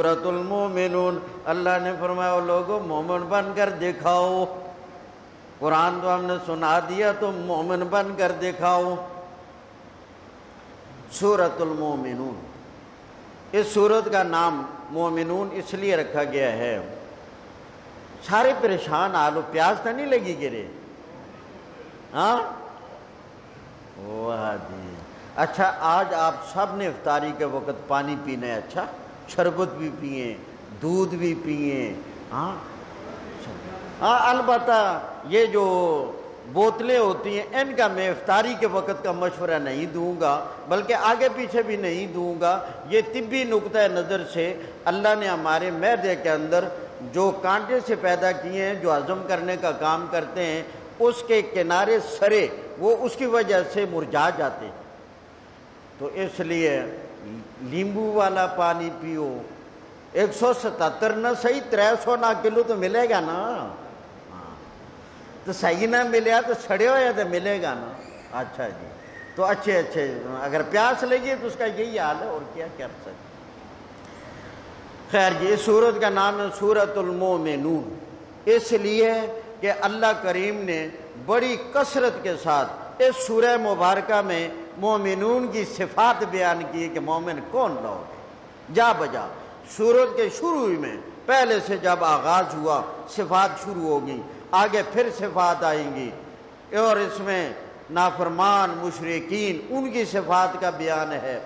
سورت المومنون اللہ نے فرمایا لوگوں مومن بن کر دکھاؤ۔ قرآن تو ہم نے سنا دیا تو مومن بن کر دکھاؤ۔ سورت المومنون اس سورت کا نام مومنون اس لیے رکھا گیا ہے۔ سارے پریشان آلو پیاس تو نہیں لگی گرے۔ ہاں؟ جی۔ اچھا آج آپ سب نے افطاری کے وقت پانی پینا ہے اچھا؟ شربت بھی پئیں دودھ بھی پئیں ہاں؟ ہاں البتہ یہ جو بوتلیں ہوتی ہیں، ان کا میں افطاری کے وقت کا مشورہ نہیں دوں گا، بلکہ آگے پیچھے بھی نہیں دوں گا۔ یہ طبی نقطۂ نظر سے اللہ نے ہمارے میدے کے اندر جو کانٹے سے پیدا کیے ہیں، جو ہضم کرنے کا کام کرتے ہیں، اس کے کنارے سرے، وہ اس کی وجہ سے مرجا جاتے ہیں۔ تو اس لیے لیمبو والا پانی پیو ایک سو ستہتر نہ صحیح تر سو نہ کلو تو ملے گا نا تو صحیح نہ ملے تو سڑے ہوئے تو ملے گا نا اچھا جی تو اچھے اچھے اگر پیاس لگی تو اس کا یہی حال ہے اور کیا کر سکتے خیر جی اس سورت کا نام ہے سورت المومنون اس لیے کہ اللہ کریم نے بڑی کثرت کے ساتھ اس سورہ مبارکہ میں مومنون کی صفات بیان کی کہ مومن کون لوگ جا بجا سورت کے شروع میں، پہلے سے جب آغاز ہوا، صفات شروع ہوگی، آگے پھر صفات آئیں گی۔ اور اس میں نافرمان مشرقین ان کی صفات کا بیان ہے۔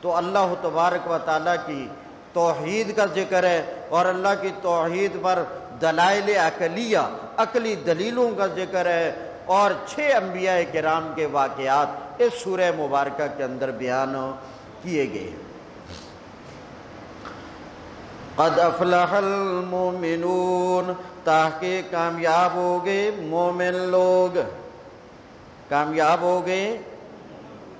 تو اللہ تبارک و تعالیٰ کی توحید کا ذکر ہے اور اللہ کی توحید پر دلائل عقلیہ، عقلی دلیلوں کا ذکر ہے۔ اور چھ انبیاء کرام کے واقعات اس سورہ مبارکہ کے اندر بیان کیے گئے قد افلح المومنون تاکہ کامیاب ہو گئے مومن لوگ۔ کامیاب ہو گئے۔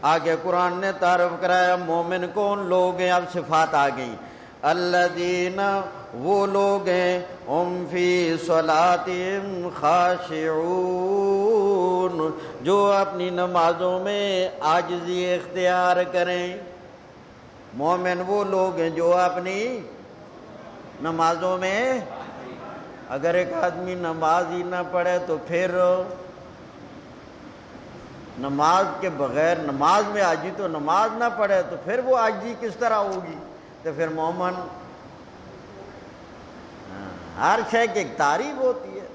آگے قرآن نے تعارف کرایا، مومن کون؟ لوگ ہیں، اب صفات آ گئیں۔ الذین وہ لوگ ہیں ام فی صلاتهم خاشعون، جو اپنی نمازوں میں عاجزی اختیار کریں۔ مومن وہ لوگ ہیں جو اپنی نمازوں میں اگر ایک آدمی نماز ہی نہ پڑھے تو پھر نماز کے بغیر نماز میں آجی تو نماز نہ پڑھے تو پھر وہ آجی کس طرح ہوگی؟ تو پھر مومن ہر شے کی ایک تعریف ہوتی ہے۔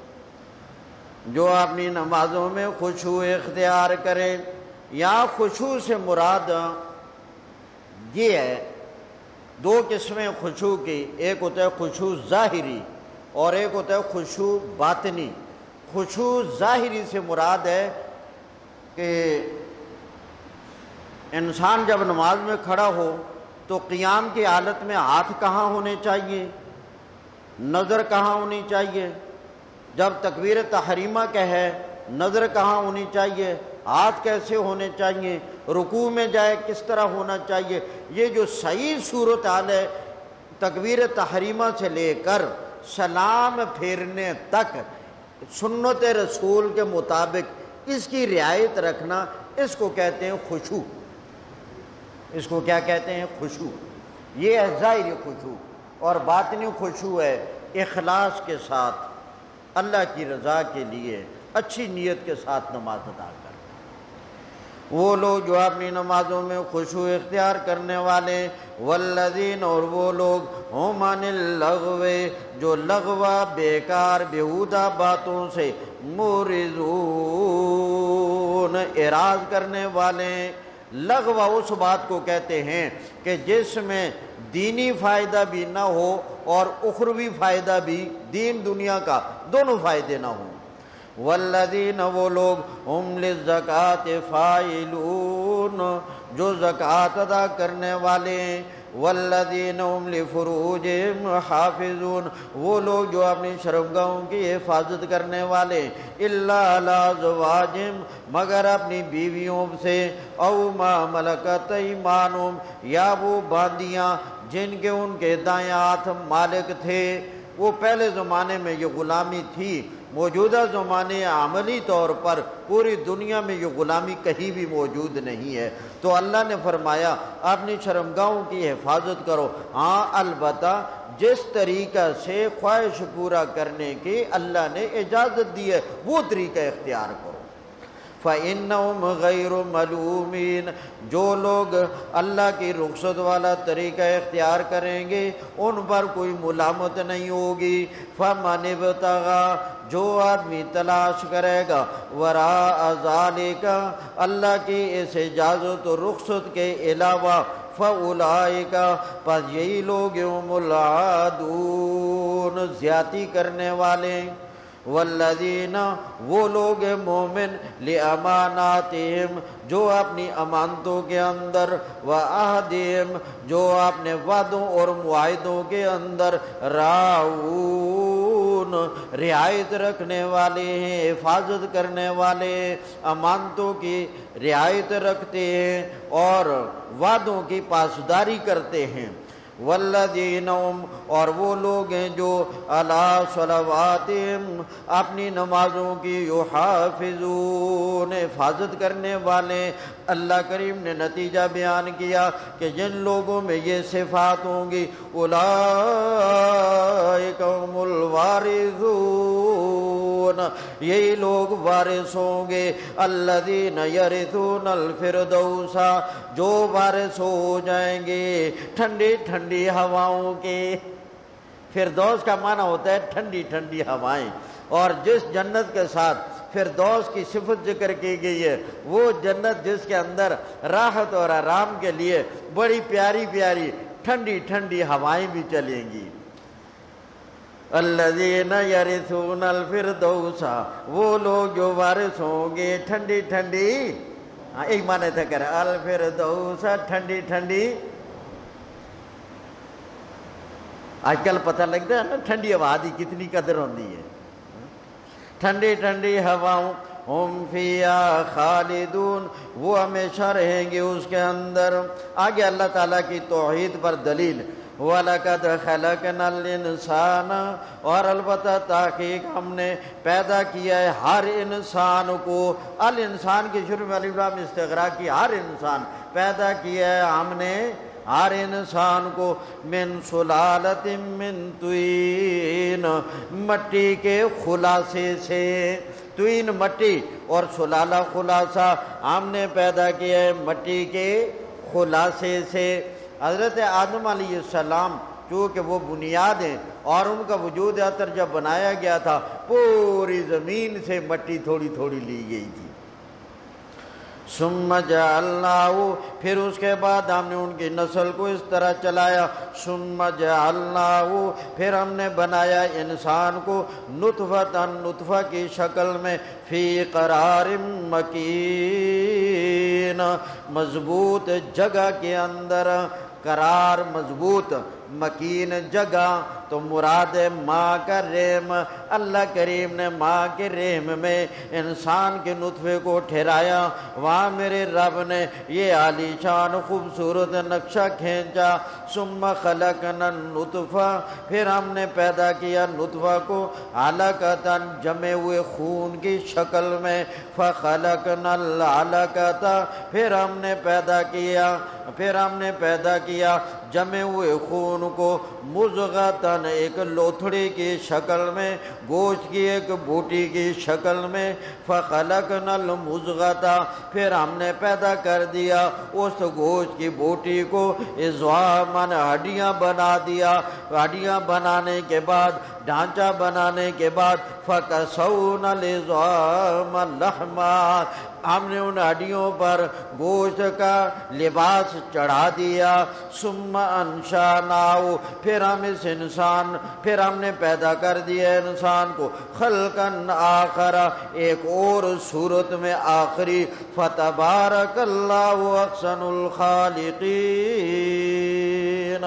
جو اپنی نمازوں میں خوشو اختیار کرے، یا خوشو سے مراد یہ ہے، دو قسمیں خوشو کی، ایک ہوتا ہے خوشو ظاہری اور ایک ہوتا ہے خوشو باطنی۔ خوشو ظاہری سے مراد ہے کہ انسان جب نماز میں کھڑا ہو تو قیام کی حالت میں ہاتھ کہاں ہونے چاہیے؟ نظر کہاں ہونی چاہیے؟ جب تکبیر تحریمہ کہے نظر کہاں ہونی چاہیے؟ ہاتھ کیسے ہونے چاہیے؟ رکوع میں جائے کس طرح ہونا چاہیے؟ یہ جو صحیح صورت حال ہے، تکبیر تحریمہ سے لے کر سلام پھیرنے تک، سنت رسول کے مطابق اس کی رعایت رکھنا، اس کو کہتے ہیں خوشو اس کو کیا کہتے ہیں؟ خوشو یہ ہے ظاہر خوشو اور باطنی خوشو ہے، اخلاص کے ساتھ، اللہ کی رضا کے لیے اچھی نیت کے ساتھ نماز ادا کر وہ لوگ جو اپنی نمازوں میں خوشو اختیار کرنے والے، والذین، اور وہ لوگ ہومان لغوے جو لغوا بیکار بیہودہ باتوں سے مورزون اراض کرنے والے لغوا اس بات کو کہتے ہیں کہ جس میں دینی فائدہ بھی نہ ہو اور اخروی فائدہ بھی دین دنیا کا دونوں فائدے نہ ہوں۔ والذین وہ لوگ ہم للزکاة فائلون جو زکاة ادا کرنے والے ہیں۔ والذین ہم لفروجہم حافظون، وہ لوگ جو اپنی شرمگاہوں کی حفاظت کرنے والے اللہ علی زواجم مگر اپنی بیویوں سے او ما ملکت ایمانم یا وہ باندیاں جن کے ان کے دائیں ہاتھ مالک تھے، وہ پہلے زمانے میں یہ غلامی تھی۔ موجودہ زمانے عملی طور پر پوری دنیا میں یہ غلامی کہیں بھی موجود نہیں ہے۔ تو اللہ نے فرمایا، اپنی شرمگاہوں کی حفاظت کرو۔ ہاں البتہ جس طریقہ سے خواہش پورا کرنے کی اللہ نے اجازت دی ہے، وہ طریقہ اختیار کرو۔ فَإِنَّهُمْ غَيْرُ مَلُومِينَ۔ جو لوگ اللہ کی رخصت والا طریقہ اختیار کریں گے، ان پر کوئی ملامت نہیں ہوگی۔ فَمَنِ ابْتَغَى جو آدمی تلاش کرے گا ورا ذَلِكَ، اللہ کی اس اجازت و رخصت کے علاوہ فَأُولَائِكَ پس یہی لوگ الْعَادُونَ، زیادتی کرنے والے۔ والذین وہ لوگ مومن لاماناتہم جو اپنی امانتوں کے اندر و جو اپنے وعدوں اور معاہدوں کے اندر راؤون رعایت رکھنے والے ہیں، حفاظت کرنے والے، امانتوں کی رعایت رکھتے ہیں اور وعدوں کی پاسداری کرتے ہیں۔ والذینم اور وہ لوگ ہیں جو اللہ صلواتم اپنی نمازوں کی یحافظون، حفاظت کرنے والے اللہ کریم نے نتیجہ بیان کیا کہ جن لوگوں میں یہ صفات ہوں گی اولائکم الوارثون، یہی لوگ وارث ہوں گے۔ الذین یرثون الفردوسا جو وارث ہو جائیں گے ٹھنڈی ٹھنڈی ہواؤں کے۔ فردوس کا معنی ہوتا ہے ٹھنڈی ٹھنڈی ہوائیں۔ اور جس جنت کے ساتھ فردوس کی صفت ذکر کی گئی ہے۔ وہ جنت جس کے اندر راحت اور آرام کے لیے بڑی پیاری پیاری ٹھنڈی ٹھنڈی ہوائیں بھی چلیں گی۔ الذین یرثون الفردوسا وہ لوگ جو وارث ہوں گے، ٹھنڈی ٹھنڈی۔ ہاں، ایک معنی تھا کہ الفردوسا ٹھنڈی ٹھنڈی۔ آج کل پتہ لگتا ہے نا، ٹھنڈی ہوا دی کتنی قدر ہوتی ہے۔ ٹھنڈی ٹھنڈی ہواؤں ہم فیا خالدون، وہ ہمیشہ رہیں گے اس کے اندر۔ آگے اللہ تعالیٰ کی توحید پر دلیل۔ وَلَقَدْ خَلَقْنَا الْإِنسَانَ، اور البتہ تحقیق ہم نے پیدا کیا ہے ہر انسان کو۔ الانسان کی شروع میں علی استغرا کی، ہر انسان پیدا کیا ہے۔ ہم نے ہر انسان کو من سلالت من توین مٹی کے خلاصے سے۔ توین مٹی اور سلالہ خلاصہ ہم نے پیدا کیا ہے مٹی کے خلاصے سے۔ حضرت آدم علیہ السلام، چونکہ وہ بنیاد ہیں اور ان کا وجود اثر جب بنایا گیا تھا، پوری زمین سے مٹی تھوڑی تھوڑی لی گئی تھی۔ ثم جعلناه پھر اس کے بعد ہم نے ان کی نسل کو اس طرح چلایا۔ ثم جعلناه پھر ہم نے بنایا انسان کو نطفتا نطفہ کی شکل میں، فی قرار مکین، مضبوط جگہ کے اندر، قرار مضبوط۔ مکین جگہ تو مراد ماں کا رحم اللہ کریم نے ماں کے رحم میں انسان کے نطفے کو ٹھہرایا۔ وہاں میرے رب نے، یہ عالی شان، خوبصورت نقشہ کھینچا۔ ثم خلقنا نطفہ پھر ہم نے پیدا کیا نطفہ کو علقتا جمے ہوئے خون کی شکل میں۔ فخلقنا العلقتا پھر ہم نے پیدا کیا، پھر ہم نے پیدا کیا جمے ہوئے خون کو۔ مزغتا ایک لوتھڑی کی شکل میں، گوشت کی ایک بوٹی کی شکل میں۔ فخلق نل پھر ہم نے پیدا کر دیا اس گوشت کی بوٹی کو۔ سامان ہڈیاں بنا دیا۔ ہڈیاں بنانے کے بعد، ڈھانچہ بنانے کے بعد فکسون الزام لحما ہم نے ان ہڈیوں پر گوشت کا لباس چڑھا دیا۔ ثم انشاناؤ، پھر ہم اس انسان، پھر ہم نے پیدا کر دیا انسان کو۔ خلقن آخر ایک اور صورت میں آخری۔ فتبارک اللہ احسن الخالقین۔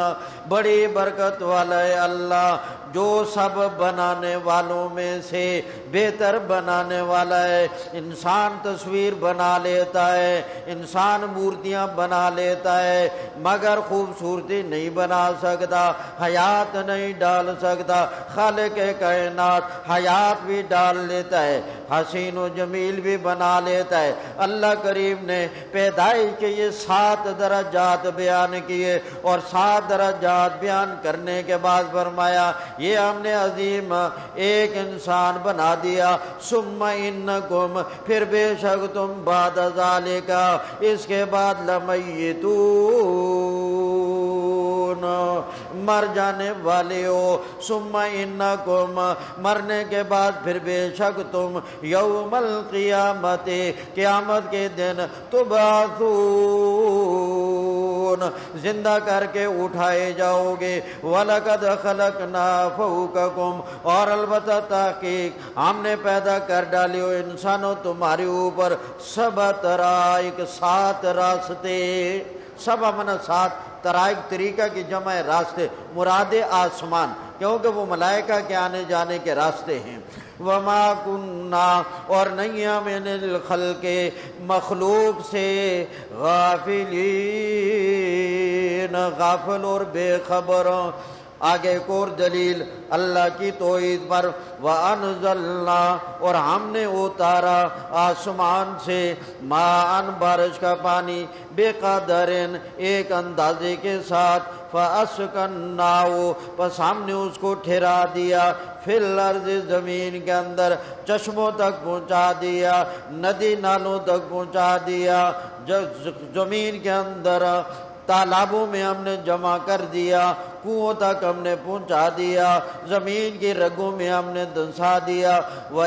بڑی برکت والا ہے اللہ، جو سب بنانے والوں میں سے بہتر بنانے والا ہے۔ انسان تصویر بنا لیتا ہے، انسان مورتیاں بنا لیتا ہے، مگر خوبصورتی نہیں بنا سکتا، حیات نہیں ڈال سکتا۔ خالق کائنات حیات بھی ڈال لیتا ہے، حسین و جمیل بھی بنا لیتا ہے۔ اللہ کریم نے پیدائش کے یہ سات درجات بیان کیے اور سات درجات بیان کرنے کے بعد فرمایا، یہ ہم نے عظیم ایک انسان بنا دیا سم ان پھر بے شک تم بعد ذالکا اس کے بعد لمیتون، مر جانے والے ہو سم ان مرنے کے بعد پھر بے شک تم یوم القیامت، قیامت کے دن تبعثون۔ زندہ کر کے اٹھائے جاؤ گے۔ وَلَقَدْ خَلَقْنَا فَوْقَكُمْ اور البتہ تحقیق ہم نے پیدا کر ڈالی ہو انسانوں تمہارے اوپر سب ترائق سات راستے۔ سب امن سات ترائق طریقہ کی جمع راستے، مراد آسمان، کیونکہ وہ ملائکہ کے آنے جانے کے راستے ہیں۔ وما کننا اور نہیں ہمیں الخلق مخلوق سے غافلین، غافل اور بے خبر۔ آگے ایک اور دلیل، اللہ کی توحید پر، وَأَنزَلْنَا، اور ہم نے اتارا آسمان سے ماں بارش کا پانی بے قدرن ایک اندازے کے ساتھ۔ فَأَسْكَنَّاهُ پس ہم نے اس کو ٹھہرا دیا۔ پھر لرز زمین کے اندر چشموں تک پہنچا دیا، ندی نالوں تک پہنچا دیا زمین کے اندر تالابوں میں ہم نے جمع کر دیا کنو تک ہم نے پہنچا دیا، زمین کی رگوں میں ہم نے دنسا دیا۔ وہ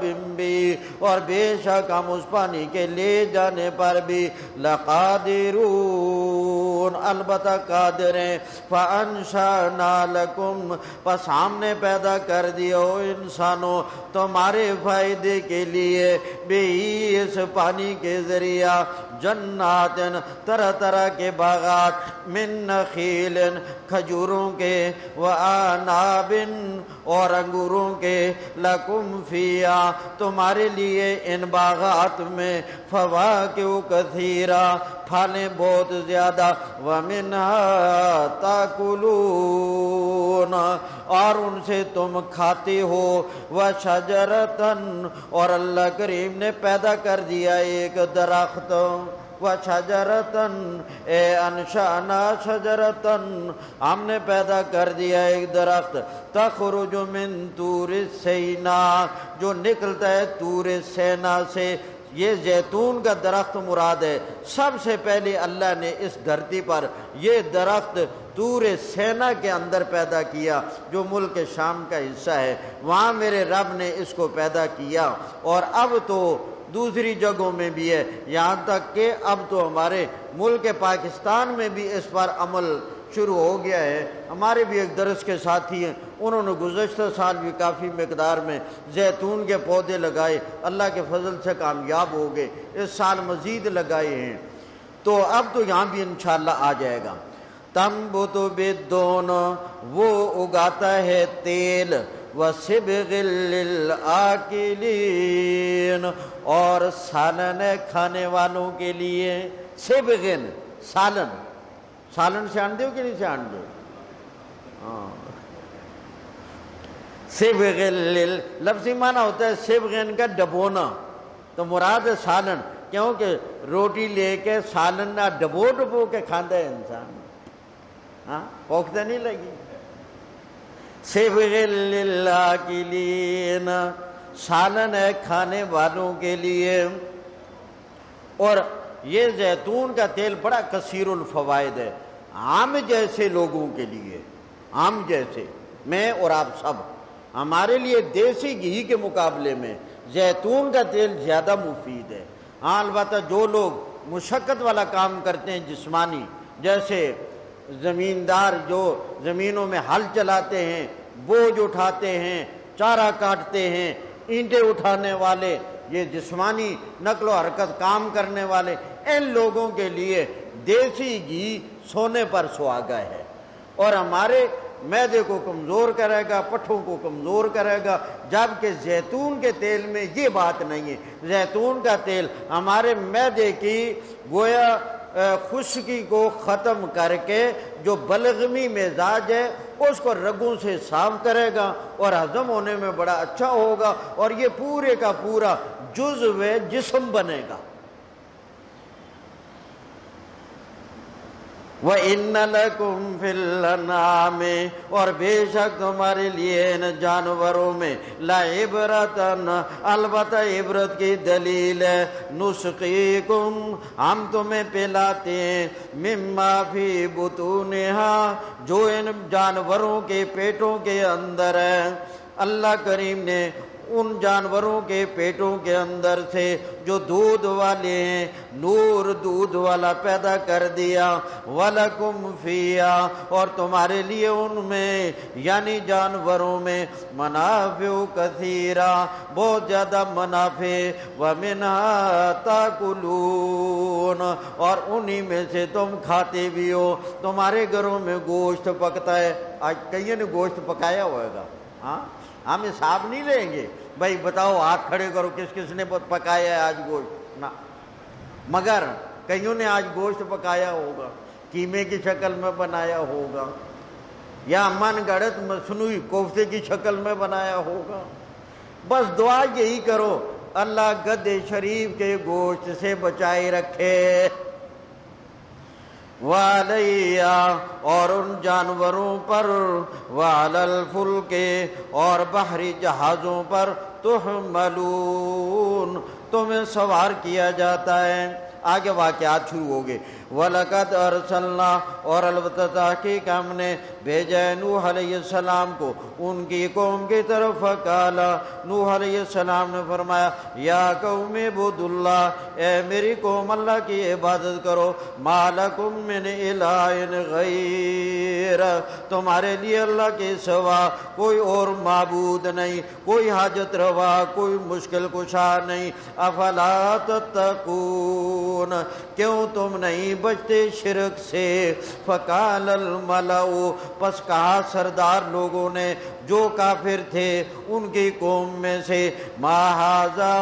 بمبی اور بے شک ہم اس پانی کے لے جانے پر بھی لقادرون، البتہ قادر ہیں فانشانا لکم پس ہم نے پیدا کر دیا ہو انسانوں تمہارے فائدے کے لیے بے اس پانی کے ذریعہ۔ جنات طرح طرح کے باغات۔ من من نخیل کھجوروں کے و آنابن اور انگوروں کے، لکم فیا تمہارے لیے ان باغات میں فواکیو کثیرہ پھالیں بہت زیادہ وَمِنْهَا تَاكُلُونَ اور ان سے تم کھاتے ہو، وَشَجَرَتًا، اور اللہ کریم نے پیدا کر دیا ایک درخت۔ وَشَجَرَتًا اے انشانا شجرتن۔ ہم نے پیدا کر دیا ایک درخت، تخرج من تور سینا۔ جو نکلتا ہے تور سینا سے۔ یہ زیتون کا درخت مراد ہے۔ سب سے پہلے اللہ نے اس دھرتی پر یہ درخت تور سینا کے اندر پیدا کیا، جو ملک شام کا حصہ ہے۔ وہاں میرے رب نے اس کو پیدا کیا۔ اور اب تو دوسری جگہوں میں بھی ہے۔ یہاں تک کہ اب تو ہمارے ملک پاکستان میں بھی اس پر عمل شروع ہو گیا ہے۔ ہمارے بھی ایک درس کے ساتھی ہیں۔ انہوں نے گزشتہ سال بھی کافی مقدار میں زیتون کے پودے لگائے۔ اللہ کے فضل سے کامیاب ہو گئے۔ اس سال مزید لگائے ہیں۔ تو اب تو یہاں بھی انشاءاللہ آ جائے گا۔ تم بو تو بے دونوں وہ اگاتا ہے تیل۔ اور سالن کھانے والوں کے لیے سبغن، سالن۔ سالن سے آن دو کہ نہیں سے آن دو ہاں۔ سبغن لفظی معنی ہوتا ہے سبغن کا ڈبونا۔ تو مراد ہے سالن، کیونکہ روٹی لے کے سالن نہ ڈبو ڈبو کے کھاندے انسان۔ ہاں؟ پوکھتے نہیں لگی۔ اللہ کے لیے سالن ہے کھانے والوں کے لیے۔ اور یہ زیتون کا تیل بڑا کثیر الفوائد ہے، عام جیسے لوگوں کے لیے، عام جیسے۔ میں اور آپ سب، ہمارے لیے دیسی گھی کے مقابلے میں زیتون کا تیل زیادہ مفید ہے۔ ہاں البتہ جو لوگ مشقت والا کام کرتے ہیں، جسمانی، جیسے زمیندار جو زمینوں میں ہل چلاتے ہیں، بوجھ اٹھاتے ہیں، چارہ کاٹتے ہیں اینٹیں اٹھانے والے، یہ جسمانی نقل و حرکت کام کرنے والے، ان لوگوں کے لیے دیسی گھی سونے پر سہاگا ہے اور ہمارے میدے کو کمزور کرے گا، پٹھوں کو کمزور کرے گا، جبکہ زیتون کے تیل میں یہ بات نہیں ہے۔ زیتون کا تیل ہمارے میدے کی گویا خشکی کو ختم کر کے جو بلغمی مزاج ہے اس کو رگوں سے صاف کرے گا اور ہضم ہونے میں بڑا اچھا ہوگا اور یہ پورے کا پورا جزو جسم بنے گا۔ وہ ان لکم فی اور بے شک تمہارے لیے ان جانوروں میں لا عبرتن البتہ عبرت کی دلیل ہے نسقیکم ہم تمہیں پلاتے ہیں، مما فی بطونہا جو ان جانوروں کے پیٹوں کے اندر ہے۔ اللہ کریم نے ان جانوروں کے پیٹوں کے اندر سے جو دودھ والے ہیں، نور دودھ والا پیدا کر دیا۔ وَلَكُمْ فِيَا اور تمہارے لیے ان میں یعنی جانوروں میں، منافع کثیرہ، بہت زیادہ منافع۔ وَمِنْهَا تَاكُلُونَ اور انہی میں سے تم کھاتے بھی ہو۔ تمہارے گھروں میں گوشت پکتا ہے۔ آج کئی نے گوشت پکایا ہوئے گا ہاں؟ ہم حساب نہیں لیں گے۔ بھائی بتاؤ، ہاتھ کھڑے کرو، کس کس نے پکایا ہے آج گوشت؟ نہ۔ مگر کئیوں نے آج گوشت پکایا ہوگا؟ کیمے کی شکل میں بنایا ہوگا؟ یا من گڑت مصنوعی کوفتے کی شکل میں بنایا ہوگا؟ بس دعا یہی کرو، اللہ گد شریف کے گوشت سے بچائے رکھے۔ والیا اور ان جانوروں پر والل فل کے اور بحری جہازوں پر تحملون، تمہیں سوار کیا جاتا ہے۔ آگے واقعات شروع ہو گئے۔ وَلَقَدْ أَرْسَلْنَا اور البتہ تحقیق ہم نے بھیجا نوح علیہ السلام کو، ان کی قوم کی طرف فقالا نوح علیہ السلام نے فرمایا، یا قوم بود اللہ اے میری قوم اللہ کی عبادت کرو مالکم من الہ غیر، تمہارے لیے اللہ کے سوا کوئی اور معبود نہیں، کوئی حاجت روا، کوئی مشکل کشا نہیں، افلا تتقون، کیوں تم نہیں بچتے شرک سے۔ فقال الملو پس کہا سردار لوگوں نے جو کافر تھے ان کی قوم میں سے ماہذا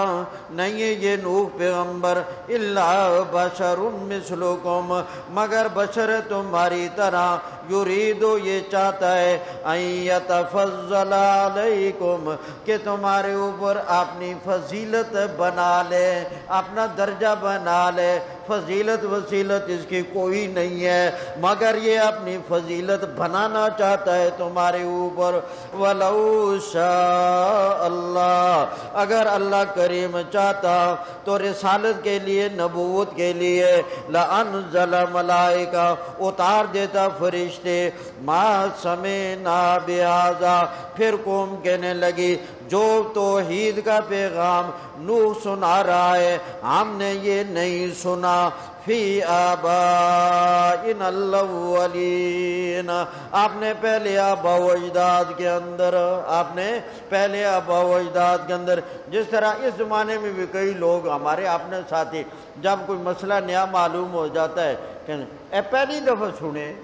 نہیں یہ نوح پیغمبر اللہ بشر مثلکم، مگر بشر تمہاری طرح یریدو یہ چاہتا ہے، ان یتفضل علیکم، کہ تمہارے اوپر اپنی فضیلت بنا لے، اپنا درجہ بنا لے۔ فضیلت وسیلت اس کی کوئی نہیں ہے، مگر یہ اپنی فضیلت بنانا چاہتا ہے تمہارے اوپر۔ ولو شاء اللہ۔ اگر اللہ کریم چاہتا تو رسالت کے لیے، نبوت کے لیے لانزل ملائکہ، اتار دیتا فرشتے۔ ما سمینا بیازا پھر قوم کہنے لگی، جو توحید کا پیغام نوح سنا رہا ہے، ہم نے یہ نہیں سنا۔ فی آبائن الاولین۔ آپ نے پہلے آبا و اجداد کے اندر، آپ نے پہلے آبا و اجداد کے اندر۔ جس طرح اس زمانے میں بھی کئی لوگ ہمارے اپنے ساتھی، جب کوئی مسئلہ نیا معلوم ہو جاتا ہے کہ اے پہلی دفعہ سنے؟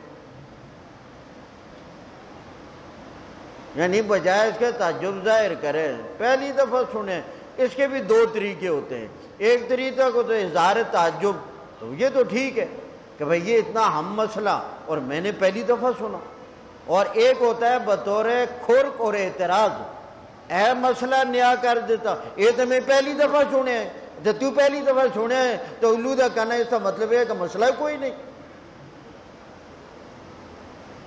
یعنی بجائے اس کے تعجب ظاہر کرے پہلی دفعہ سنیں اس کے بھی دو طریقے ہوتے ہیں۔ ایک طریقہ کو تو اظہار تعجب تو یہ تو ٹھیک ہے کہ بھئی یہ اتنا ہم مسئلہ اور میں نے پہلی دفعہ سنا اور ایک ہوتا ہے بطور خورک اور اعتراض اے مسئلہ نیا کر دیتا، یہ تو میں پہلی دفعہ سنے جب تو پہلی دفعہ سنے تو الو دا کہنا اس کا مطلب ہے کہ مسئلہ کوئی نہیں۔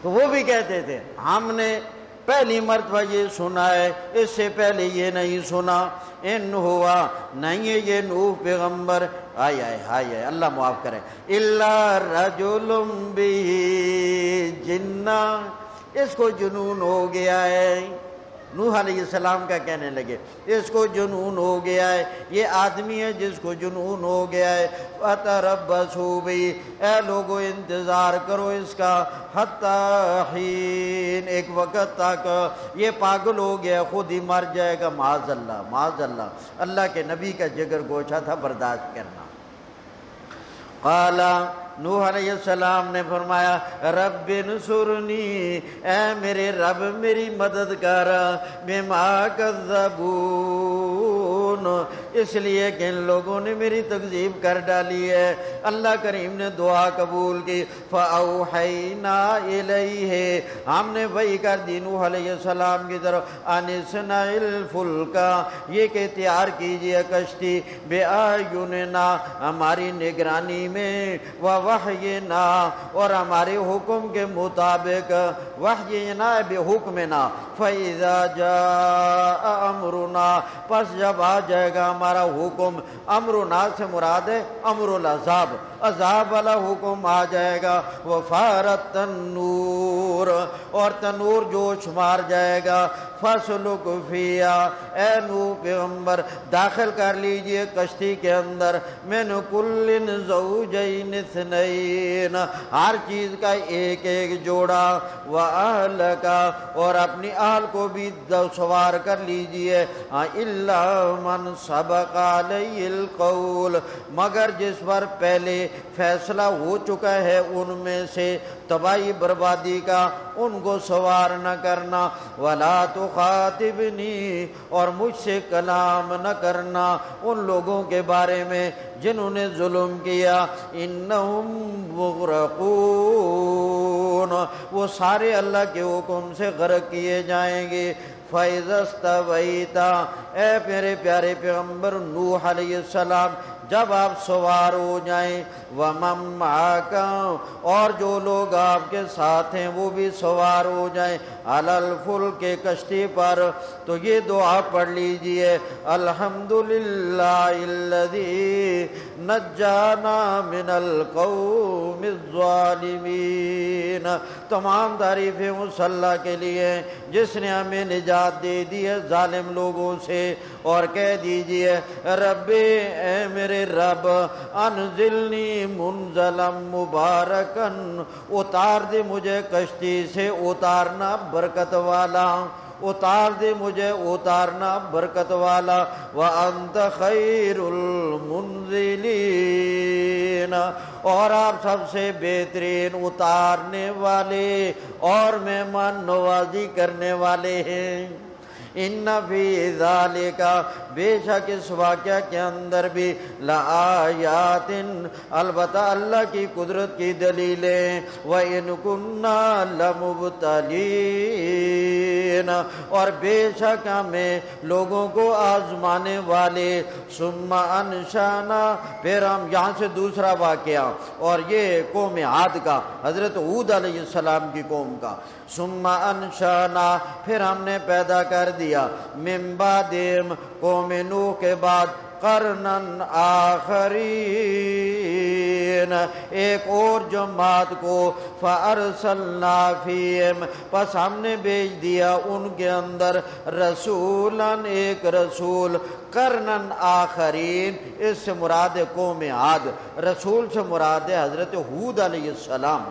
تو وہ بھی کہتے تھے، ہم نے پہلی مرتبہ یہ سنا ہے، اس سے پہلے یہ نہیں سنا۔ ان ہوا، نہیں ہے یہ نوح پیغمبر آئے آئے آئے آئے اللہ معاف کرے۔ اللہ رجل بھی جنہ اس کو جنون ہو گیا ہے۔ نوح علیہ السلام کا کہنے لگے، اس کو جنون ہو گیا ہے۔ یہ آدمی ہے جس کو جنون ہو گیا ہے۔ فتربسو بھی اے لوگو، انتظار کرو اس کا۔ حین، ایک وقت تک۔ یہ پاگل ہو گیا، خود ہی مر جائے گا۔ معاذ اللہ معاذ اللہ۔ اللہ کے نبی کا جگر گوچھا تھا برداشت کرنا۔ qala نوح علیہ السلام نے فرمایا، رب نصرنی، اے میرے رب، میری مدد کر۔ بما کذبون۔ اس لیے کہ ان لوگوں نے میری تکذیب کر ڈالی ہے۔ اللہ کریم نے دعا قبول کی۔ فَأَوْحَيْنَا إِلَيْهِ۔ ہم نے وہی کر دی نوح علیہ السلام کی طرف۔ انسنا الفلکا یہ کہ تیار کیجیے کشتی۔ بے آیوننا ہماری نگرانی میں۔ وحینا اور ہمارے حکم کے مطابق وحینا بے حکمنا فَإِذَا جَاءَ أَمْرُنَا، پس جب آ جائے گا ہمارا حکم، امرنا سے مراد ہے امر العذاب۔ عذاب والا حکم آ جائے گا۔ وہ فارت تنور، اور تنور جوش مار جائے گا۔ فصل فیا اے نو پیغمبر، داخل کر لیجیے کشتی کے اندر۔ میں نے کل زوجین اثنین، ہر چیز کا ایک ایک جوڑا۔ و اہل کا اور اپنی اہل کو بھی سوار کر لیجیے۔ اللہ من سبق علی القول، مگر جس پر پہلے فیصلہ ہو چکا ہے ان میں سے، تباہی بربادی کا ان کو سوار نہ کرنا، ولا تو خاطبنی اور مجھ سے کلام نہ کرنا ان لوگوں کے بارے میں جنہوں نے ظلم کیا۔ انہم مغرقون۔ وہ سارے اللہ کے حکم سے غرق کیے جائیں گے۔ فیضستویتا اے میرے پیارے پیغمبر، نوح علیہ السلام جب آپ سوار ہو جائیں، وَمَمْ مَعَكَمْ اور جو لوگ آپ کے ساتھ ہیں، وہ بھی سوار ہو جائیں۔ الفل کے کشتی پر، تو یہ دعا پڑھ لیجیے، الحمدللہ الذی نجانا من القوم الظالمین۔ تمام تعریفیں اس اللہ کے لیے، جس نے ہمیں نجات دے دی ہے ظالم لوگوں سے، اور کہہ دیجیے رب اے میرے رب، انزلنی منزلم مبارکن اتار دے مجھے کشتی سے، اتارنا برکت والا، اتار دے مجھے، اتارنا برکت والا، وانت خیر المنزلین اور آپ سب سے بہترین اتارنے والے اور مہمان نوازی کرنے والے ہیں۔ ان فی ذالک بے شک اس واقعہ کے اندر بھی لآیات البتہ اللہ کی قدرت کی دلیلیں وَإِن كُنَّا لَمُبْتَلِينَ اور بے شک ہمیں لوگوں کو آزمانے والے ثم انشانا پھر ہم یہاں سے دوسرا واقعہ اور یہ قوم عاد کا حضرت عود علیہ السلام کی قوم کا ثم انشانا پھر ہم نے پیدا کر دیا من بعدم قوم نوح کے بعد قرنن آخرین۔ ایک اور جماعت کو فارسلنا فیم پس ہم نے بیچ دیا ان کے اندر رسولن ایک رسول کرنن آخرین۔ اس سے مراد قوم عاد، رسول سے مراد حضرت حود علیہ السلام۔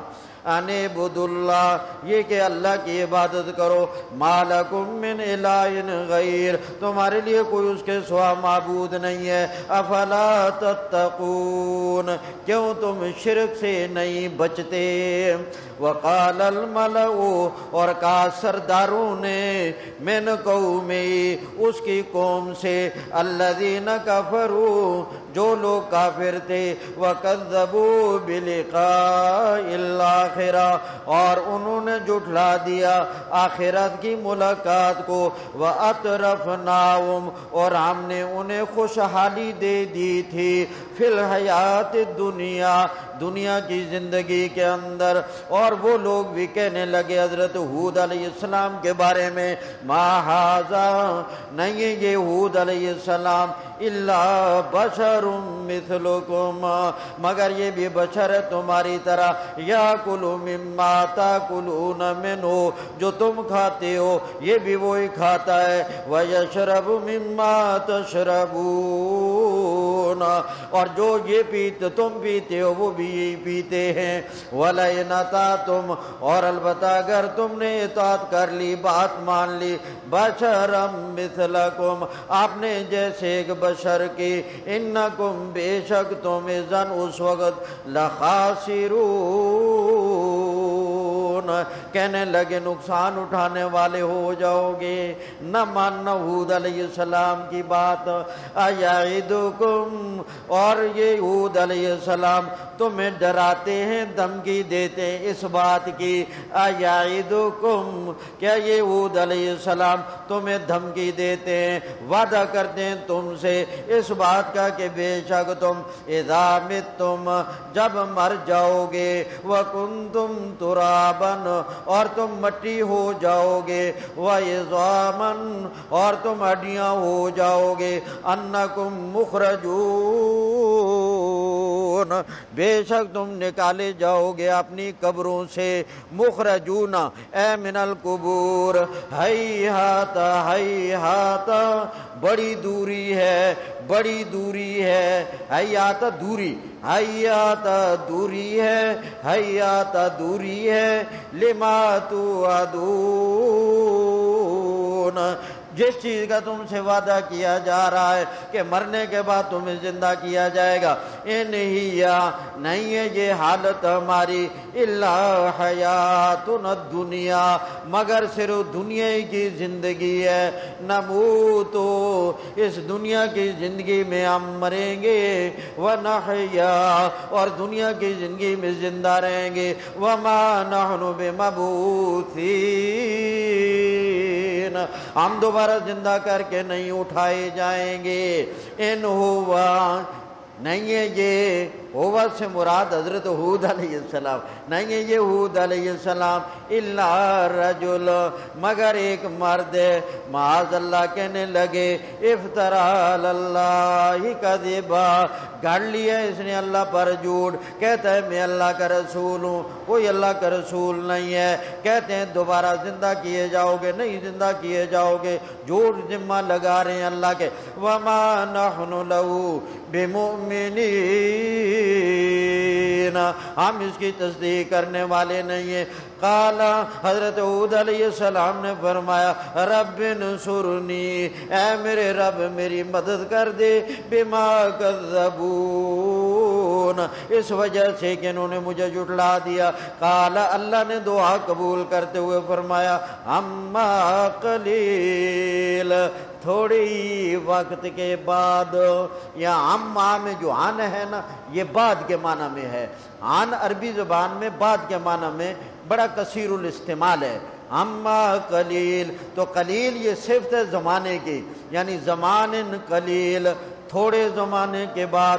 انے بد اللہ یہ کہ اللہ کی عبادت کرو۔ مالکم من الہ غیر تمہارے لیے کوئی اس کے سوا معبود نہیں ہے۔ افلا تتقون، کیوں تم شرک سے نہیں بچتے؟ وقال الملعو اور کہا سرداروں نے، من قومی اس کی قوم سے الذین کفروا جو لوگ کافر تھے، وَكَذَّبُوا بِلِقَاءِ الْآخِرَةِ، اور انہوں نے جھٹلا دیا آخرت کی ملاقات کو وَأَطْرَفْنَاهُمْ اور ہم نے انہیں خوشحالی دے دی تھی۔ فی الحیات دنیا دنیا کی زندگی کے اندر۔ اور وہ لوگ بھی کہنے لگے حضرت حود علیہ السلام کے بارے میں، ما نہیں یہ حود علیہ السلام اللہ بشر مثلکم۔ مگر یہ بھی بشر ہے تمہاری طرح۔ یا کلو مما تاکلون منو جو تم کھاتے ہو، یہ بھی وہی کھاتا ہے۔ ویشرب مما تشربون۔ اور جو یہ پیتے تم پیتے ہو، وہ بھی یہی پیتے ہیں۔ وَلَئِنَتَا تم اور البتہ اگر تم نے اطاعت کر لی، بات مان لی بشرم مثلکم، آپ نے جیسے ایک بشر کی، انکم بے شک تم ازن اس وقت لخاسرون۔ کہنے لگے، نقصان اٹھانے والے ہو جاؤ گے۔ نہ ماننا حود علیہ السلام کی بات۔ ایعدکم، اور یہ حود علیہ السلام تمہیں ڈراتے ہیں، دھمکی دیتے ہیں اس بات کی۔ ایعدکم، کیا یہ حود علیہ السلام تمہیں دھمکی دیتے ہیں، وعدہ کرتے ہیں تم سے۔ اس بات کا کہ بے شک تم اذا متم، جب مر جاؤ گے۔ وکنتم ترابن اور تم مٹی ہو جاؤ گے۔ وعظامن اور تم ہڈیاں ہو جاؤ گے۔ انکم مخرجون بے شک تم نکالے جاؤ گے اپنی قبروں سے، مخرجون، اے من القبور۔ ہئی ہاتھ ہئی ہاتھ بڑی دوری ہے، بڑی دوری ہے۔ حیات دوری حیات دوری ہے حیات دوری ہے۔ لما تو ادون جس چیز کا تم سے وعدہ کیا جا رہا ہے کہ مرنے کے بعد تمہیں زندہ کیا جائے گا انہیا نہیں ہے یہ حالت ہماری۔ اللہ حیات دنیا مگر صرف دنیا کی زندگی ہے۔ نمو تو اس دنیا کی زندگی میں ہم مریں گے۔ وہ اور دنیا کی زندگی میں زندہ رہیں گے۔ وما نحن بمبوثین ہم دوبارہ دوبارہ زندہ کر کے نہیں اٹھائے جائیں گے۔ ان ہوا نہیں ہے یہ ہوا سے مراد حضرت حود علیہ السلام۔ نہیں ہے یہ حود علیہ السلام اللہ رجل، مگر ایک مرد۔ معاذ اللہ کہنے لگے افطرا اللہ کذبا۔ گھڑ لیا اس نے اللہ پر جھوٹ۔ کہتا ہے، میں اللہ کا رسول ہوں۔ کوئی اللہ کا رسول نہیں ہے۔ کہتے ہیں، دوبارہ زندہ کیے جاؤ گے، نہیں زندہ کیے جاؤ گے۔ جھوٹ ذمہ لگا رہے ہیں اللہ کے۔ وما نحن له بمؤمنین ہم اس کی تصدیق کرنے والے نہیں ہیں۔ قالا حضرت عود علیہ السلام نے فرمایا، رب نصرنی اے میرے رب، میری مدد کر دے۔ بما کذبون۔ اس وجہ سے کہ انہوں نے مجھے جھٹلا دیا۔ قالا اللہ نے دعا قبول کرتے ہوئے فرمایا، اما قلیل۔ تھوڑی وقت کے بعد یا عام میں جو آن ہے نا یہ بعد کے معنی میں ہے آن عربی زبان میں بعد کے معنی میں بڑا کثیر الاستعمال ہے اما قلیل تو قلیل یہ صفت ہے زمانے کی یعنی زمان قلیل تھوڑے زمانے کے بعد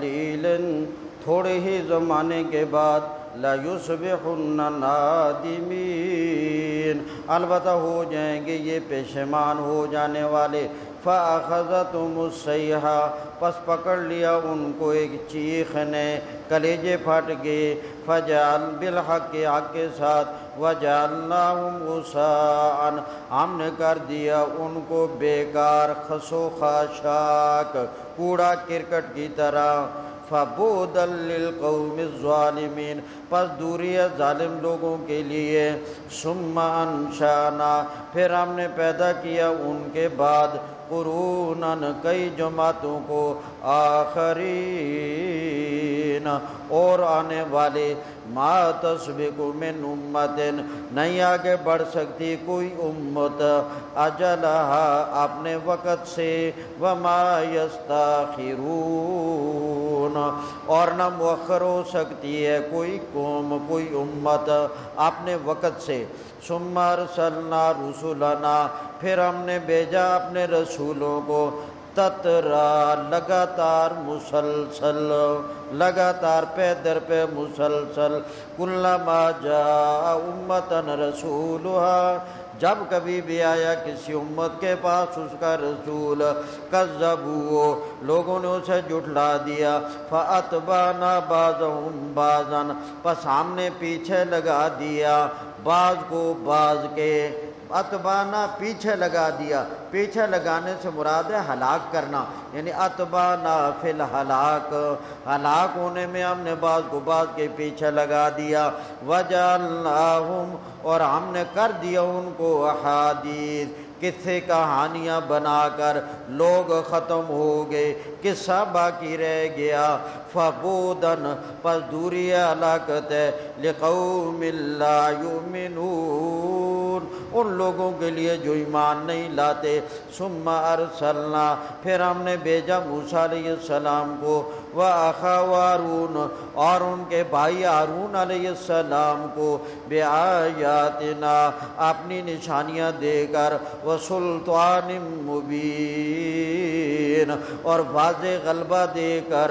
اما تھوڑے ہی زمانے کے بعد، لا يصبحن نادمین۔ البتہ ہو جائیں گے یہ پیشمان ہو جانے والے۔ فَأَخَذَتُمُ السَّيْحَةُ پس پکڑ لیا ان کو ایک چیخ نے۔ کلیجے پھٹ گئے۔ فَجَعَلْ بِالْحَقِّ، حق کے ساتھ وَجَعَلْنَاهُمْ غُسَاءً ہم نے کر دیا ان کو بیکار خسو خاشاک کوڑا کرکٹ کی طرح۔ فَبُودًا لِلْقَوْمِ الظَّالِمِينَ پس دوری ہے ظالم لوگوں کے لیے۔ ثُمَّ أَنشَانَا پھر ہم نے پیدا کیا ان کے بعد۔ قروناً، کئی جماعتوں کو۔ آخرین اور آنے والے۔ ما تسبق من امت نہیں آگے بڑھ سکتی کوئی امت۔ اجلہا اپنے وقت سے، وما یستاخرون۔ اور نہ مؤخر ہو سکتی ہے کوئی قوم، کوئی امت اپنے وقت سے۔ ثم ارسلنا رسولنا، پھر ہم نے بھیجا اپنے رسولوں کو۔ تترا لگاتار مسلسل لگاتار پہ در پہ مسلسل کلما جا امتن رسولها جب کبھی بھی آیا کسی امت کے پاس اس کا رسول کذبو لوگوں نے اسے جھٹلا دیا فَأَتْبَانَا بَعْضَهُمْ بَعْضًا پس ہم نے پیچھے لگا دیا بعض کو بعض کے اتبانا پیچھے لگا دیا۔ پیچھے لگانے سے مراد ہے ہلاک کرنا۔ یعنی اتبانا فی الحلاک۔ ہلاک ہونے میں ہم نے بعض کو بعض کے پیچھے لگا دیا۔ وجعلناہم اور ہم نے کر دیا ان کو احادیث۔ قصے، کہانیاں بنا کر۔ لوگ ختم ہو گئے۔ قصہ باقی رہ گیا۔ فبودن پس دوری علاقت ہے لقوم لا یؤمنون ان لوگوں کے لیے جو ایمان نہیں لاتے۔ ثم ارسلنا پھر ہم نے بھیجا موسیٰ علیہ السلام کو۔ وَأَخَا وَارُونَ، اور ان کے بھائی آرون علیہ السلام کو۔ بے آیاتنا اپنی نشانیاں دے کر۔ وَسُلْطَانٍ مُبِينَ اور واضح غلبہ دے کر۔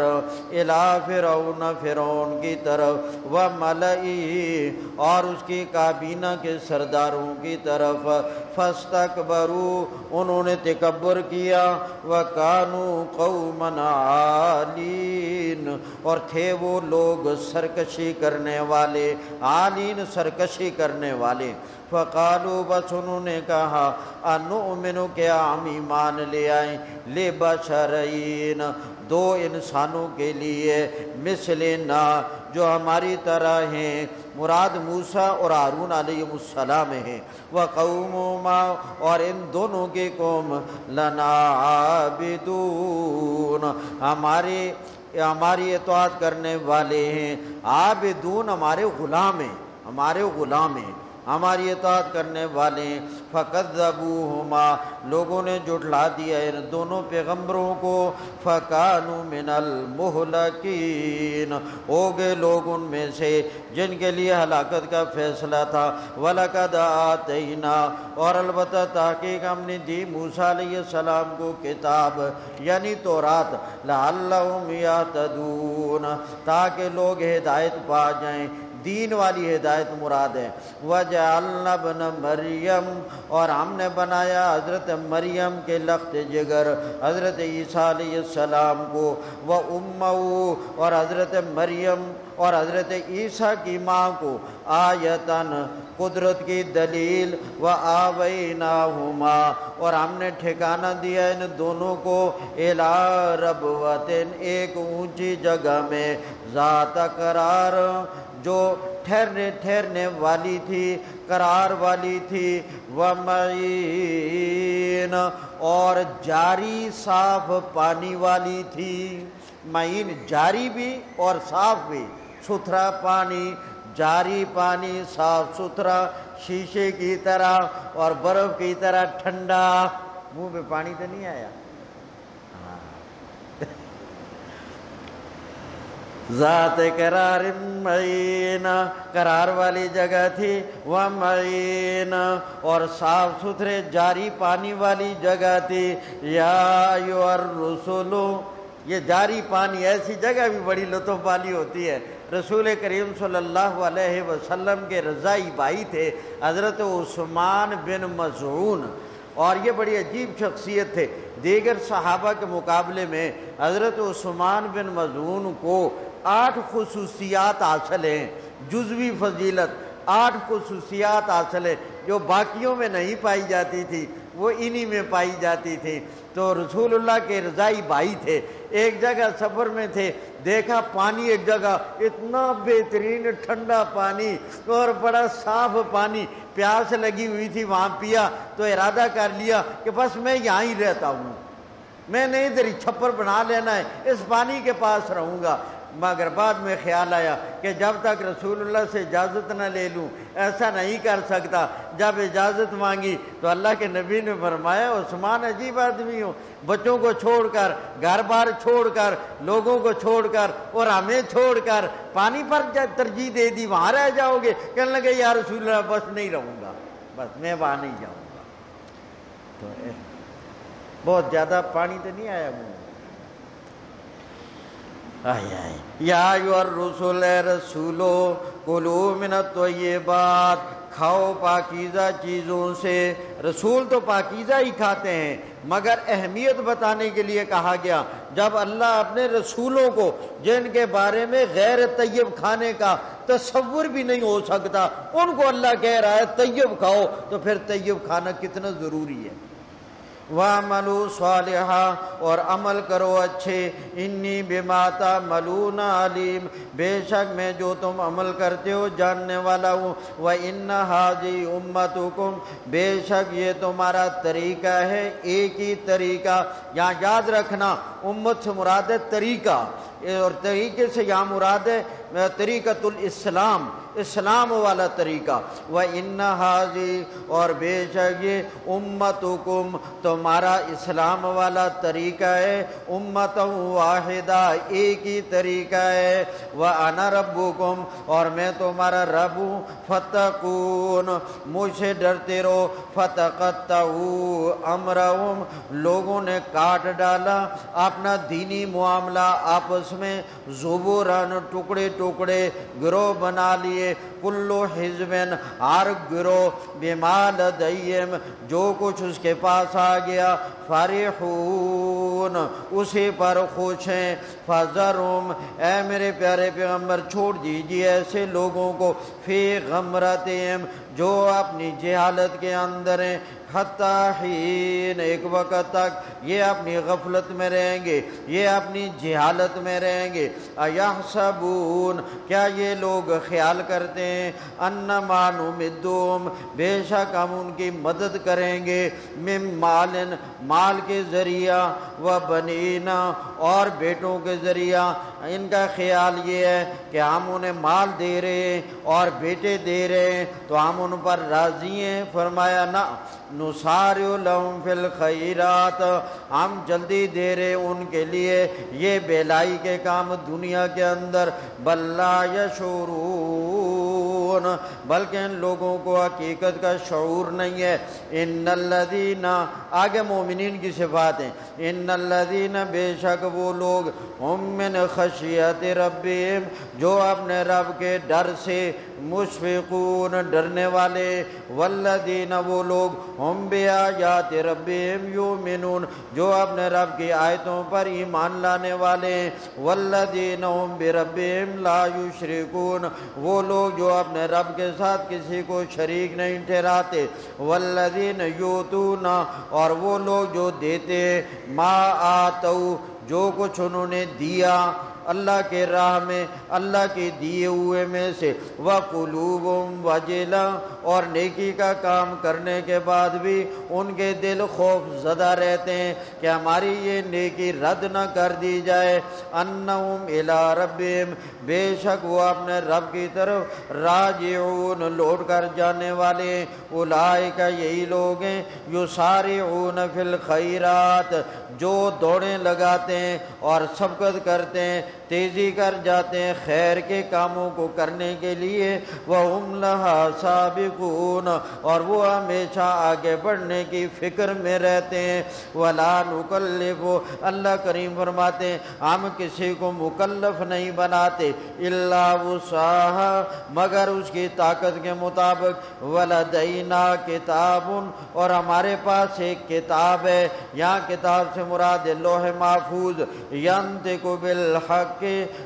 الہ فرعون فرعون کی طرف وَمَلَئِ اور اس کی کابینہ کے سرداروں کی طرف۔ فَاسْتَكْبَرُوا انہوں نے تکبر کیا۔ وَكَانُوا قَوْمًا عَالِينَ اور تھے وہ لوگ سرکشی کرنے والے، عالین سرکشی کرنے والے۔ فقالو بس انہوں نے کہا انؤمنو کیا ہم ایمان لے آئیں۔ لے بشرین دو انسانوں کے لیے مثلنا جو ہماری طرح ہیں۔ مراد موسیٰ اور ہارون علیہ السلام ہیں۔ وقومما اور ان دونوں کے قوم۔ لنا عابدون ہمارے، ہماری اطاعت کرنے والے ہیں۔ عابدون ہمارے غلام ہیں، ہمارے غلام ہیں۔ ہماری اطاعت کرنے والے فقذبوہما لوگوں نے جھٹلا دیا ان دونوں پیغمبروں کو فکانوا من المہلکین ہو گئے لوگ ان میں سے جن کے لیے ہلاکت کا فیصلہ تھا۔ وَلَقَدْ آتَيْنَا۔ اور البتہ تحقیق ہم نے دی موسیٰ علیہ السلام کو کتاب یعنی تورات۔ لَعَلَّهُمْ يَعْتَدُونَ تاکہ لوگ ہدایت پا جائیں۔ دین والی ہدایت مراد ہے۔ وَجَعَلْنَا ابْنَ مریم اور ہم نے بنایا حضرت مریم کے لخت جگر، حضرت عیسیٰ علیہ السلام کو۔ وَأُمَّهُ، اور حضرت مریم، اور حضرت عیسیٰ کی ماں کو۔ آیتاً، قدرت کی دلیل۔ وَآوَيْنَاهُمَا، اور ہم نے ٹھکانہ دیا ان دونوں کو۔ الہ ربوتن ایک اونچی جگہ میں۔ ذات قرار جو ٹھہرنے ٹھہرنے والی تھی، قرار والی تھی، وَمَعِينَ اور جاری صاف پانی والی تھی۔ معین جاری بھی اور صاف بھی۔ ستھرا پانی، جاری پانی، صاف ستھرا، شیشے کی طرح اور برف کی طرح ٹھنڈا۔ منہ پہ پانی تو نہیں آیا۔ ذات قرار معینہ قرار والی جگہ تھی، وہ معینہ اور صاف ستھرے، جاری پانی والی جگہ تھی۔ یا رسولو یہ جاری پانی، ایسی جگہ بھی بڑی لطف والی ہوتی ہے۔ رسول کریم صلی اللہ علیہ وسلم کے رضائی بھائی تھے، حضرت عثمان بن مزعون اور یہ بڑی عجیب شخصیت تھے۔ دیگر صحابہ کے مقابلے میں حضرت عثمان بن مضعون کو آٹھ خصوصیات حاصل ہیں۔ جزوی فضیلت، آٹھ خصوصیات حاصل ہیں۔ جو باقیوں میں نہیں پائی جاتی تھی، وہ انہی میں پائی جاتی تھی۔ تو رسول اللہ کے رضائی بھائی تھے، ایک جگہ سفر میں تھے۔ دیکھا پانی ایک جگہ، اتنا بہترین ٹھنڈا پانی اور بڑا صاف پانی۔ پیاس لگی ہوئی تھی وہاں پیا، تو ارادہ کر لیا کہ بس میں یہاں ہی رہتا ہوں۔ میں نہیں ادھر چھپر بنا لینا ہے، اس پانی کے پاس رہوں گا۔ مگر بعد میں خیال آیا کہ جب تک رسول اللہ سے اجازت نہ لے لوں، ایسا نہیں کر سکتا۔ جب اجازت مانگی تو اللہ کے نبی نے فرمایا، عثمان عجیب آدمی ہو۔ بچوں کو چھوڑ کر، گھر بار چھوڑ کر، لوگوں کو چھوڑ کر اور ہمیں چھوڑ کر پانی پر ترجیح دے دی، وہاں رہ جاؤ گے۔ کہنے لگے، یا رسول اللہ، بس نہیں رہوں گا۔ بس میں وہاں نہیں جاؤں گا۔ تو بہت زیادہ پانی تو نہیں آیا منہ یا رسول رسولو، کلو منت تو یہ بات کھاؤ پاکیزہ چیزوں سے۔ رسول تو پاکیزہ ہی کھاتے ہیں، مگر اہمیت بتانے کے لیے کہا گیا، جب اللہ اپنے رسولوں کو، جن کے بارے میں غیر طیب کھانے کا تصور بھی نہیں ہو سکتا، ان کو اللہ کہہ رہا ہے طیب کھاؤ، تو پھر طیب کھانا کتنا ضروری ہے۔ وَعْمَلُوا صَالِحًا اور عمل کرو اچھے۔ انی بماتا ملون علیم۔ بے شک میں جو تم عمل کرتے ہو جاننے والا ہوں۔ وَإِنَّ هَذِي أُمَّتُكُمْ۔ بے شک یہ تمہارا طریقہ ہے، ایک ہی طریقہ۔ یہاں یاد رکھنا، امت سے مراد ہے طریقہ۔ اور طریقے سے یہاں مراد ہے طریقت الاسلام۔ اسلام والا طریقہ۔ وہ ان حاضی اور بے شک یہ امت حکم تمہارا اسلام والا طریقہ ہے امت واحدہ، ایک ہی طریقہ ہے۔ وہ انا رب اور میں تمہارا رب ہوں فتح مجھ سے ڈرتے رہو فتح امرہم لوگوں نے کاٹ ڈالا اپنا دینی معاملہ آپس میں زبوران ٹکڑے ٹکڑے، گروہ بنا لیے۔ کلو حزبن، ہر گرو بیمال دیم جو کچھ اس کے پاس آ گیا فرحون اسی پر خوش ہیں۔ فضرم اے میرے پیارے پیغمبر، چھوڑ دیجیے ایسے لوگوں کو، فی غمرتیم جو اپنی جہالت کے اندر ہیں۔ حین، ایک وقت تک یہ اپنی غفلت میں رہیں گے، یہ اپنی جہالت میں رہیں گے۔ ایحسبون کیا یہ لوگ خیال کرتے ہیں؟ انما نمدوم، بے شک ہم ان کی مدد کریں گے۔ من مالن مال کے ذریعہ و بنینا اور بیٹوں کے ذریعہ۔ ان کا خیال یہ ہے کہ ہم انہیں مال دے رہے ہیں اور بیٹے دے رہے ہیں، تو ہم ان پر راضی ہیں۔ فرمایا، نہ نثار لہم فی الخیرات۔ ہم جلدی دے رہے ان کے لیے۔ یہ بیلائی کے کام دنیا کے اندر۔ بلا یشورون بلکہ ان لوگوں کو حقیقت کا شعور نہیں ہے۔ ان الذین آگے مومنین کی صفات ہیں۔ ان الذین بے شک وہ لوگ ہم من خشیت ربیم جو اپنے رب کے ڈر سے مشفقون، ڈرنے والے۔ والذین وہ لوگ ہم بے آیات ربیم یومنون جو اپنے رب کی آیتوں پر ایمان لانے والے۔ والذین ہم بربیم لا یشرکون وہ لوگ جو اپنے رب کے ساتھ کسی کو شریک نہیں ٹھہراتے۔ والذین یوتون اور اور وہ لوگ جو دیتے ما آتو جو کچھ انہوں نے دیا اللہ کے راہ میں، اللہ کے دیے ہوئے میں سے۔ وہ قلوبم وجلا۔ اور نیکی کا کام کرنے کے بعد بھی ان کے دل خوف زدہ رہتے ہیں کہ ہماری یہ نیکی رد نہ کر دی جائے۔ انہم الى ربیم بے شک وہ اپنے رب کی طرف راجعون، لوٹ کر جانے والے اولائکہ یہی لوگ ہیں۔ یسارعون فی الخیرات۔ جو دوڑیں لگاتے ہیں اور سبقت کرتے ہیں تیزی کر جاتے ہیں خیر کے کاموں کو کرنے کے لیے۔ وہ لہا سابقون اور وہ ہمیشہ آگے بڑھنے کی فکر میں رہتے ہیں۔ ولا نکلف اللہ کریم فرماتے ہیں، ہم کسی کو مکلف نہیں بناتے اللہ وسعہ مگر اس کی طاقت کے مطابق۔ ولدینا کتاب اور ہمارے پاس ایک کتاب ہے۔ یہاں کتاب سے مراد لوح محفوظ ینتق بالحق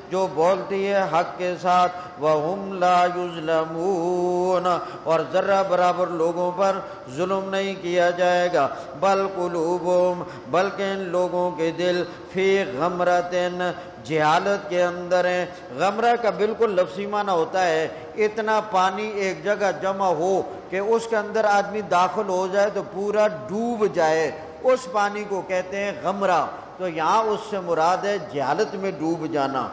جو بولتی ہے حق کے ساتھ، وَهُمْ لَا يُظْلَمُونَ۔ اور ذرہ برابر لوگوں پر ظلم نہیں کیا جائے گا۔ بل قلوبهم بلکہ ان لوگوں کے دل، فی غمرتن، جہالت کے اندر ہیں۔ غمرہ کا بالکل لفظی معنی ہوتا ہے، اتنا پانی ایک جگہ جمع ہو کہ اس کے اندر آدمی داخل ہو جائے تو پورا ڈوب جائے۔ اس پانی کو کہتے ہیں غمرہ۔ تو یہاں اس سے مراد ہے جہالت میں ڈوب جانا۔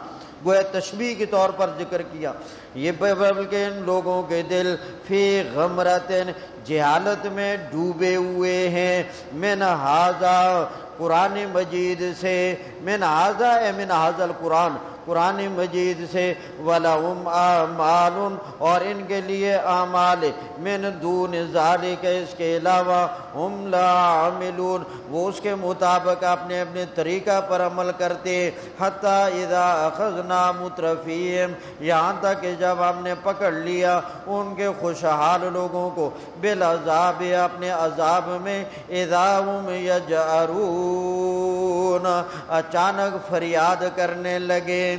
گویا تشبیح کے طور پر ذکر کیا۔ یہ بلکہ ان لوگوں کے دل فی غمرتن جہالت میں ڈوبے ہوئے ہیں۔ من حاضا قرآن مجید سے، من حاضا اے من حاضا القرآن۔ قرآن مجید سے وَلَهُمْ آمَالٌ اور ان کے لیے اعمال۔ من دون ذالک، اس کے علاوہ ہم لا عاملون، وہ اس کے مطابق اپنے اپنے طریقہ پر عمل کرتے، حتی اذا اخذنا مترفیم یہاں تک کہ جب ہم نے پکڑ لیا ان کے خوشحال لوگوں کو، بالعذاب اپنے عذاب میں، اذا ہم یجعرون، اچانک فریاد کرنے لگے۔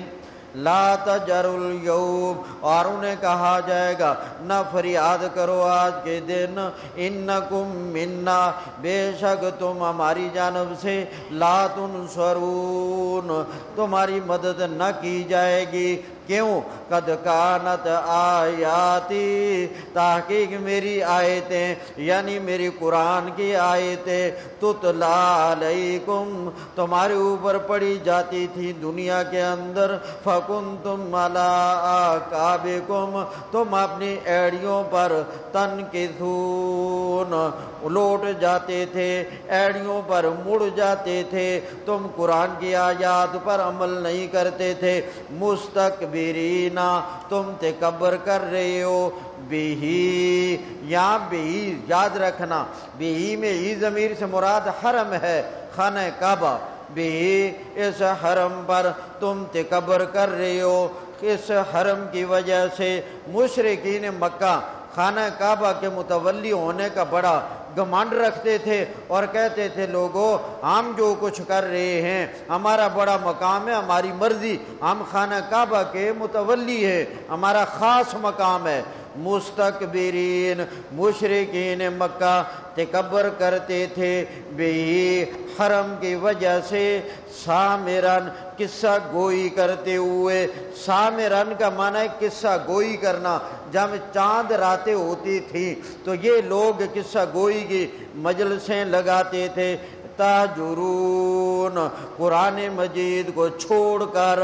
لا تجر اليوم اور انہیں کہا جائے گا، نہ فریاد کرو آج کے دن۔ انکم منا، بے شک تم ہماری جانب سے لا تنصرون، تمہاری مدد نہ کی جائے گی۔ کیوں؟ قد کانت آیاتی، تحقیق میری آیتیں یعنی میری قرآن کی آیتیں تتلا علیکم تمہارے اوپر پڑی جاتی تھی دنیا کے اندر فکن تم ملا تم اپنی ایڑیوں پر تن کے لوٹ جاتے تھے، ایڑیوں پر مڑ جاتے تھے، تم قرآن کی آیات پر عمل نہیں کرتے تھے مستقبرینا تم تکبر کر رہے ہو۔ بہی یہاں بہی یاد رکھنا بہی میں ہی ضمیر سے مراد حرم ہے، خانہ کعبہ۔ بہی اس حرم پر تم تکبر کر رہے ہو۔ اس حرم کی وجہ سے مشرقین مکہ، خانہ کعبہ کے متولی ہونے کا بڑا گمانڈ رکھتے تھے اور کہتے تھے لوگوں ہم جو کچھ کر رہے ہیں، ہمارا بڑا مقام ہے، ہماری مرضی، ہم خانہ کعبہ کے متولی ہے ہمارا خاص مقام ہے۔ مستقبرین مشرقین مکہ تکبر کرتے تھے، بے حرم کی وجہ سے سامرن قصہ گوئی کرتے ہوئے، سامرن کا معنی ہے قصہ گوئی کرنا۔ جب چاند راتیں ہوتی تھی تو یہ لوگ قصہ گوئی کی مجلسیں لگاتے تھے۔ تاجرون، قرآن مجید کو چھوڑ کر،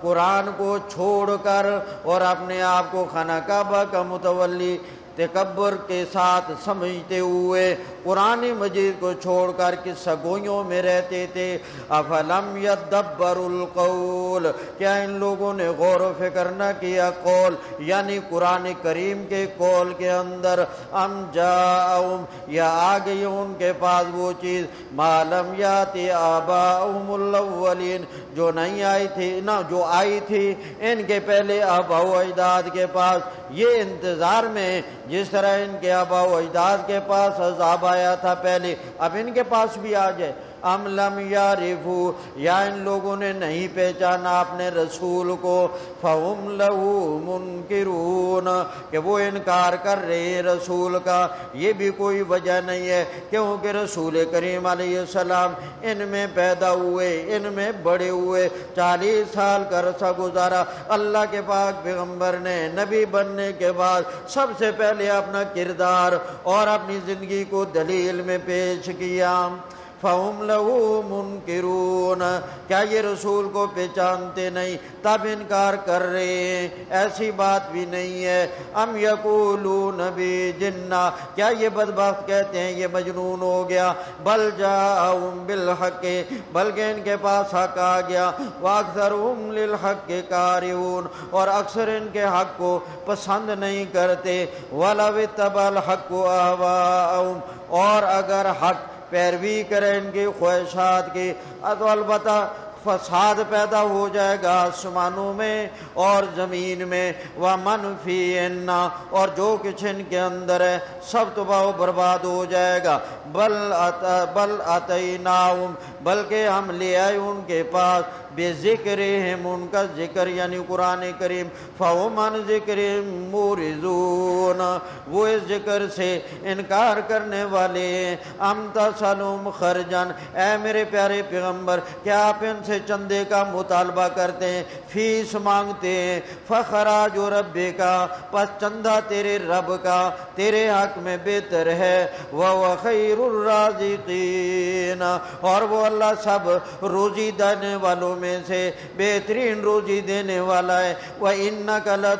قرآن کو چھوڑ کر اور اپنے آپ کو خانہ کعبہ کا متولی تکبر کے ساتھ سمجھتے ہوئے قرآن مجید کو چھوڑ کر کس سگوئیوں میں رہتے تھے۔ افلم یدبر القول، کیا ان لوگوں نے غور و فکر نہ کیا قول؟ یعنی قرآن کریم کے قول کے اندر، ام جاؤم، یا آگئی ان کے پاس وہ چیز معلم یاتی آباؤم الاولین، جو نہیں آئی تھی، نہ جو آئی تھی، ان کے پہلے آبا و اجداد کے پاس۔ یہ انتظار میں جس طرح ان کے آبا و اجداد کے پاس عذاب آیا تھا پہلے، اب ان کے پاس بھی آ جائے ام لم یارفو یا ان لوگوں نے نہیں پہچانا اپنے رسول کو، فہم لہو منکرون، کہ وہ انکار کر رہے رسول کا۔ یہ بھی کوئی وجہ نہیں ہے، کیونکہ رسول کریم علیہ السلام ان میں پیدا ہوئے، ان میں بڑے ہوئے۔ چالیس سال کا رسا گزارا۔ اللہ کے پاک پیغمبر نے نبی بننے کے بعد سب سے پہلے اپنا کردار اور اپنی زندگی کو دلیل میں پیش کیا۔ فہم لہو منکرون کیا یہ رسول کو پہچانتے نہیں؟ تب انکار کر رہے ہیں۔ ایسی بات بھی نہیں ہے۔ ام یقولون بھی جنہ۔ کیا یہ بدبخت کہتے ہیں؟ یہ مجنون ہو گیا۔ بل جاؤم بالحق۔ بلکہ ان کے پاس حق آ گیا۔ واکثرهم للحق کارون اور اکثر ان کے حق کو پسند نہیں کرتے۔ ولو تبا الحق اور اگر حق پیروی کریں ان کی خواہشات کی۔ تو البتہ فساد پیدا ہو جائے گا آسمانوں میں اور زمین میں۔ وہ منفی اور جو کچھ ان کے اندر ہے، سب تباہ و برباد ہو جائے گا۔ بل بل بلکہ ہم لے آئے ان کے پاس۔ بے ذکر ان کا ذکر یعنی قرآن کریم، فومن ذکر مورزون وہ اس ذکر سے انکار کرنے والے ام تسلم خرجن اے میرے پیارے پیغمبر، کیا آپ ان سے چندے کا مطالبہ کرتے ہیں؟ فیس مانگتے ہیں۔ فخراج رب کا پس چندہ تیرے رب کا، تیرے حق میں بہتر ہے۔ وہ خیر الرازقین اور وہ اللہ سب روزی دینے والوں میں میں سے بہترین روزی دینے والا ہے۔ وہ ان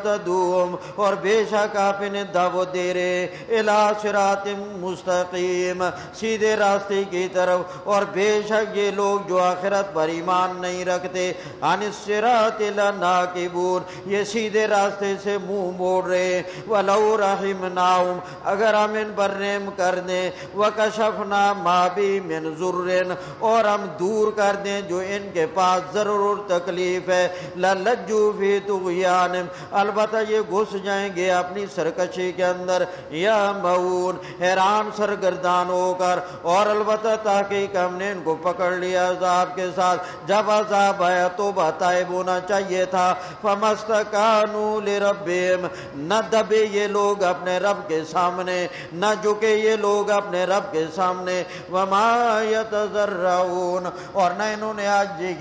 تدوم اور بے شک آپ انہیں دعوت دے رہے الا صراط مستقیم سیدھے راستے کی طرف۔ اور بے شک یہ لوگ جو آخرت پر ایمان نہیں رکھتے، عن الصراط لناکبون یہ سیدھے راستے سے منہ موڑ رہے ولو رحمناہم اگر ہم ان پر رحم کر دیں۔ وکشفنا ما بھی من ذرن، اور ہم دور کر دیں جو ان کے پاس ضرور تکلیف ہے۔ للجو فی تغیان البتہ یہ گھس جائیں گے اپنی سرکشی کے اندر۔ یا مہون، حیران سرگردان ہو کر۔ اور البتہ تحقیق ہم نے ان کو پکڑ لیا عذاب کے ساتھ۔ جب عذاب آیا تو بتائب ہونا چاہیے تھا۔ فمستکانو لربیم نہ دبے یہ لوگ اپنے رب کے سامنے۔ نہ جھکے یہ لوگ اپنے رب کے سامنے۔ وما یتذرعون اور نہ انہوں نے آج جی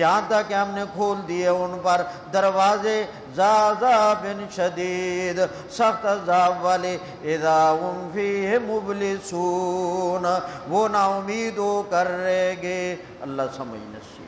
یہاں تک ہم نے کھول دیے ان پر دروازے، زازا بن شدید، سخت عذاب والے، اذا ہم فیہ مبلسون، وہ نا امید ہو کر رہے گے۔ اللہ سمجھنے سے۔